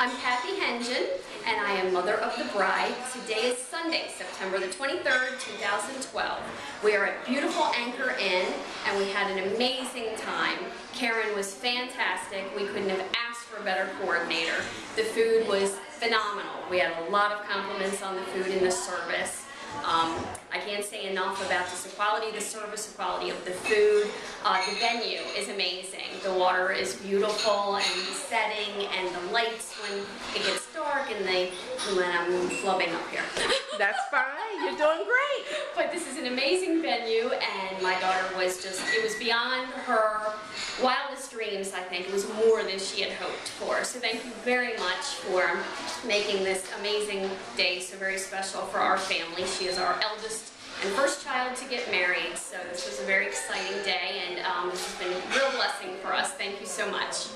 I'm Kathy Hengen, and I am mother of the bride. Today is Sunday, September the 23rd, 2012. We are at beautiful Anchor Inn, and we had an amazing time. Karen was fantastic. We couldn't have asked for a better coordinator. The food was phenomenal. We had a lot of compliments on the food and the service. Um, I can't say enough about the quality of the service, the quality of the food. Uh, the venue is amazing. The water is beautiful and the setting and the lights when it gets dark and they, when I'm flubbing up here. That's fine. You're doing great. But this is an amazing venue and my daughter was just, it was beyond her wildest dreams, I think. It was more than she had hoped for. So thank you very much for making this amazing day so very special for our family. She is our eldest and first child to get married, so this was a very exciting day and um, this has been a real blessing for us. Thank you so much.